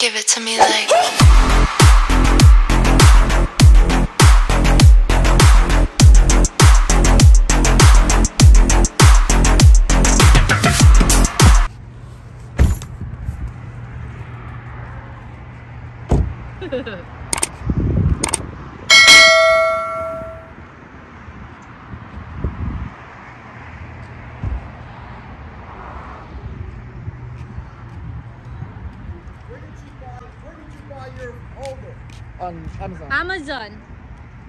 Give it to me like. On Amazon. Amazon.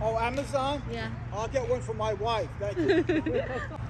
Oh, Amazon. Yeah. I'll get one for my wife. Thank you.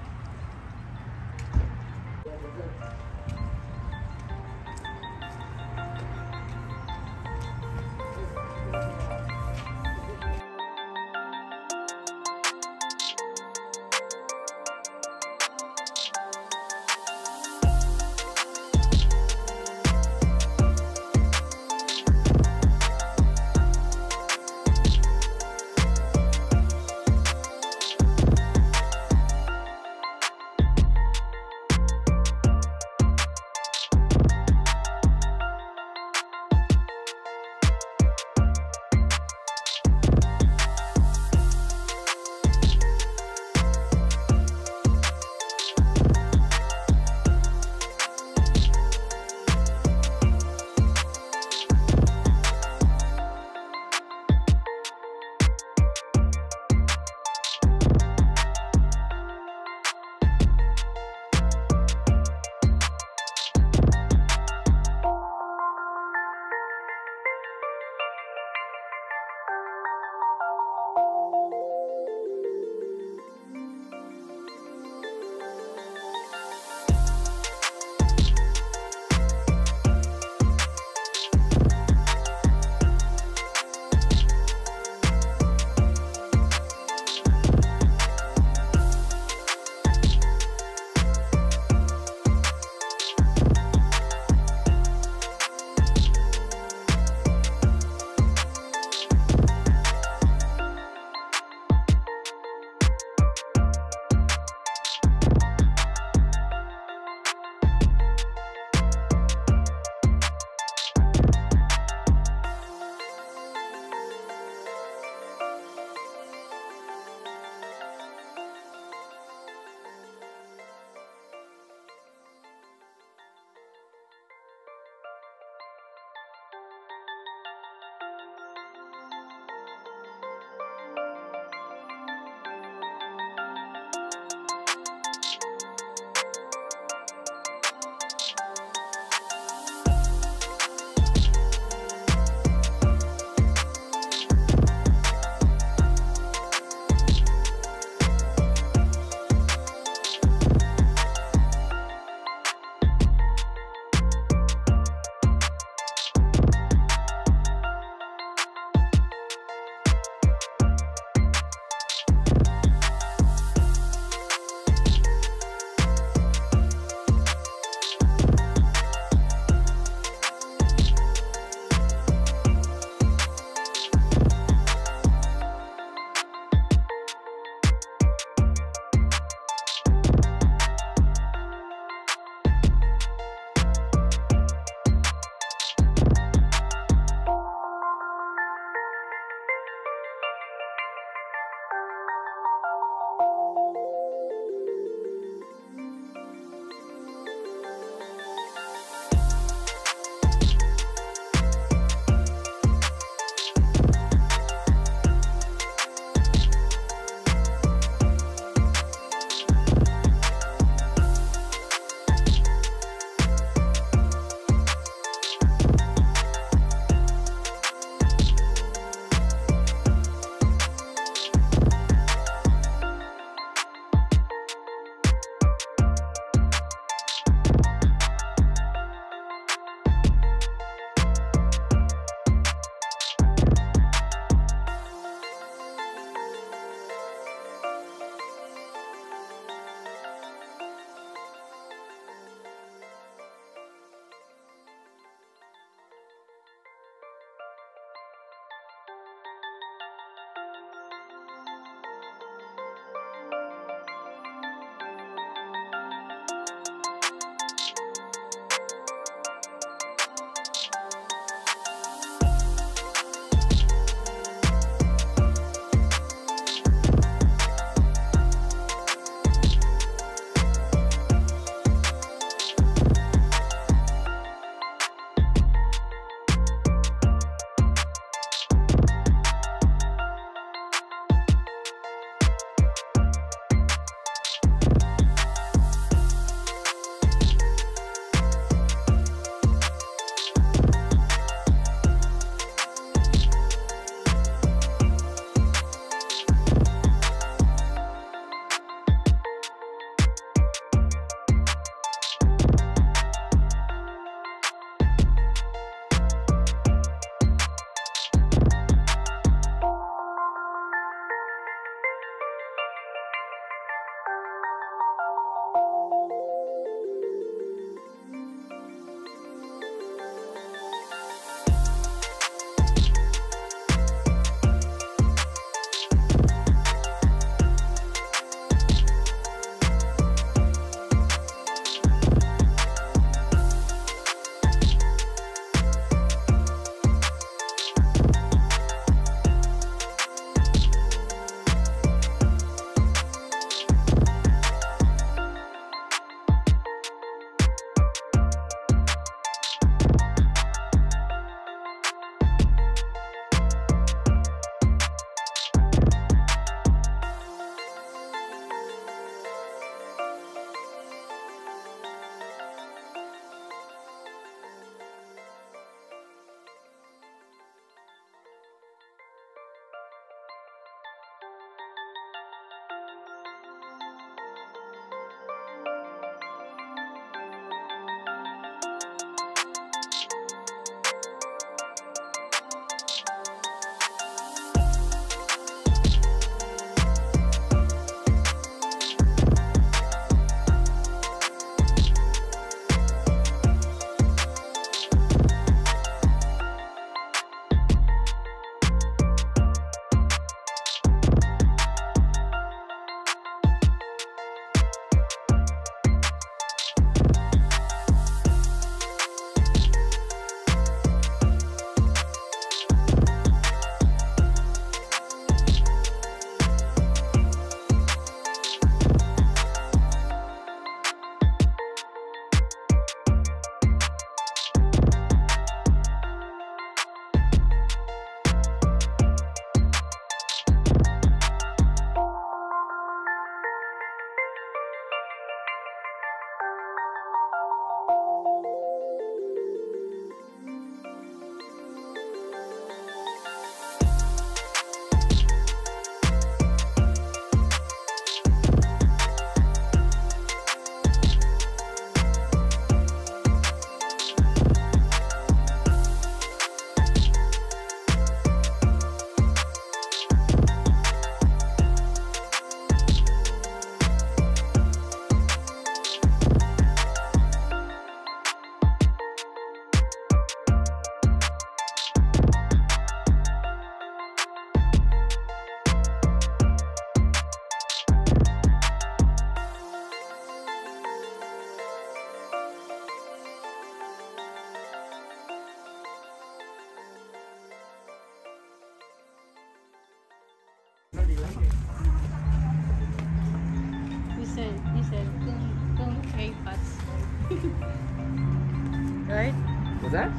that?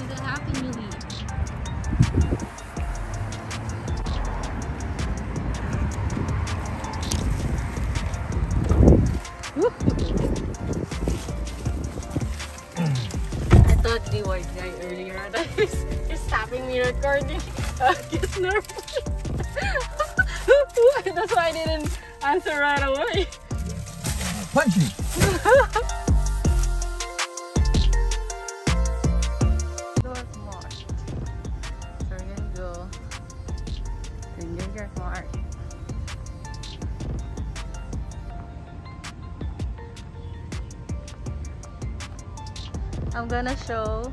It's a happy new year. I thought the white guy earlier that he's, he's stopping me recording. I get nervous. That's why I didn't answer right away. Punch me. I'm gonna show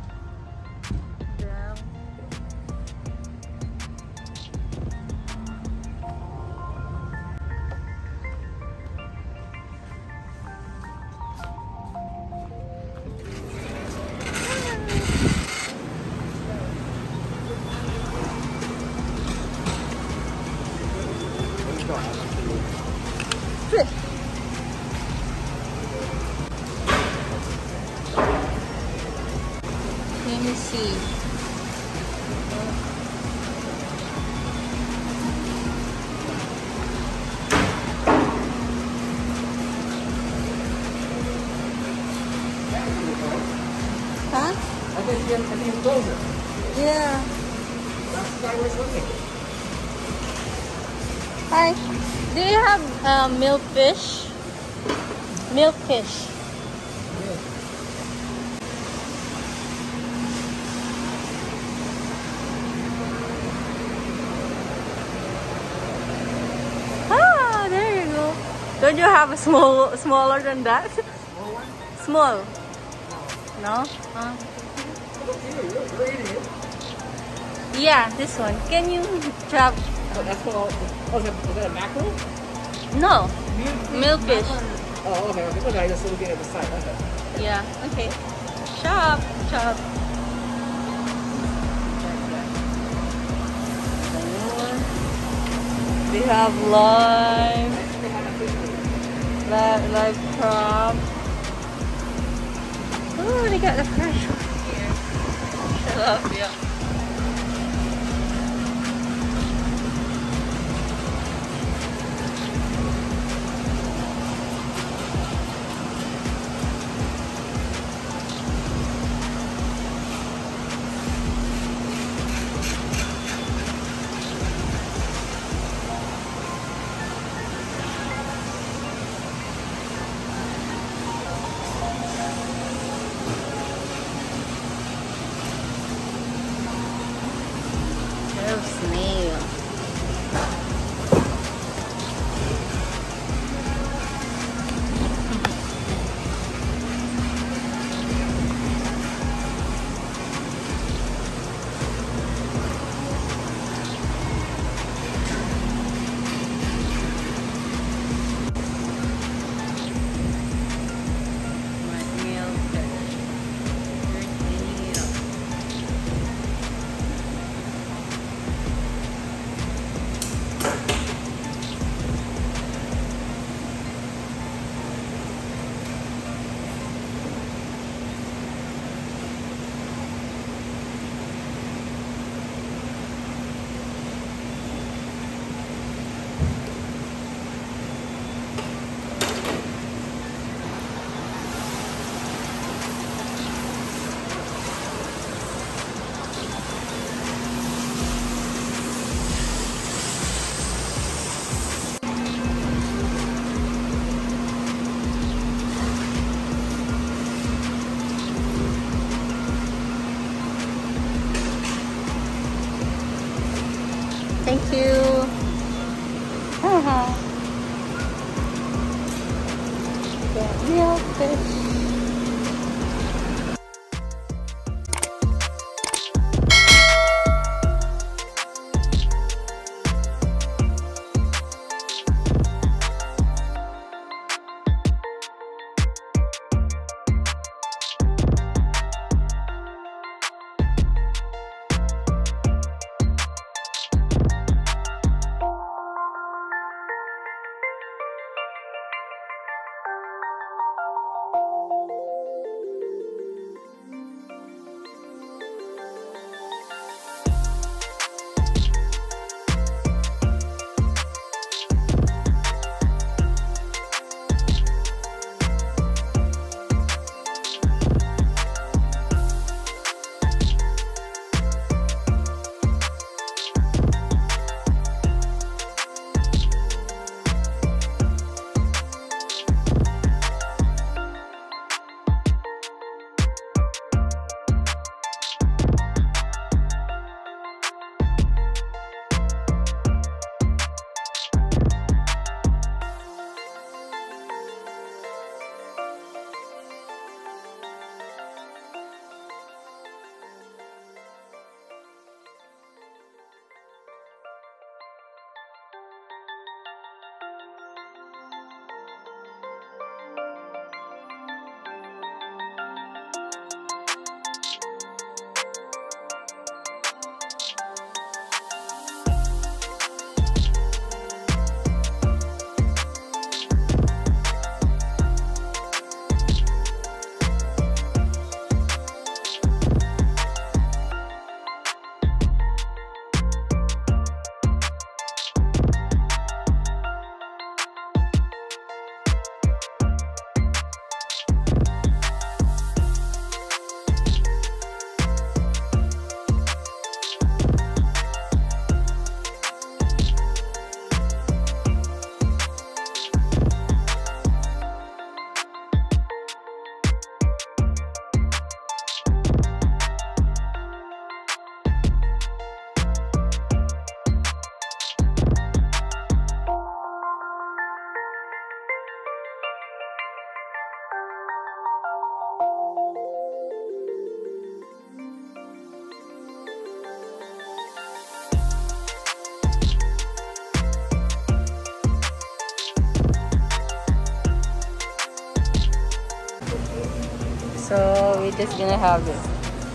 I think you I think it's closer. Yeah. That's the guy we're looking. Hi. Do you have uh, milk fish? Milk fish. Ah, there you go. Don't you have a small, smaller than that? Small. No? Uh, eating it. Yeah, this one. Can you drop? Oh, that's called. Oh, is that, is that a mackerel? No, mm-hmm. milk fish. Oh, okay. okay. Okay, I just looking at the side. Okay. Yeah. Okay. Chop, chop. We have live, live, live crab. Oh, they got the fresh one So gonna have this.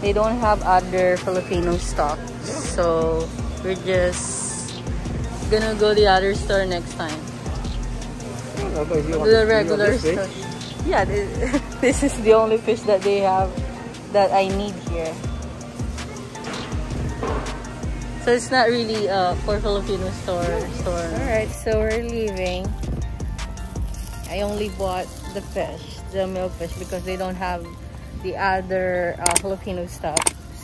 They don't have other Filipino stock. So we're just gonna go the other store next time. Know, but if you want The this- you want regular fish, store. Yeah, this, this is the only fish that they have that I need here. So it's not really uh, for Filipino store store. Alright, so we're leaving. I only bought the fish, the milkfish, because they don't have the other uh, Filipino stuff.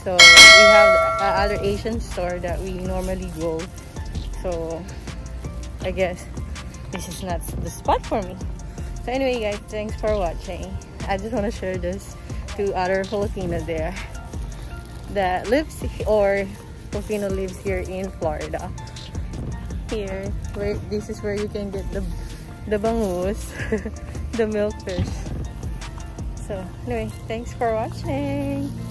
So we have other Asian store that we normally go. So I guess this is not the spot for me. So anyway guys, thanks for watching. I just want to share this to other Filipino there that lives or Filipino lives here in Florida. Here, where this is where you can get the the bangus, the milkfish. So anyway, thanks for watching.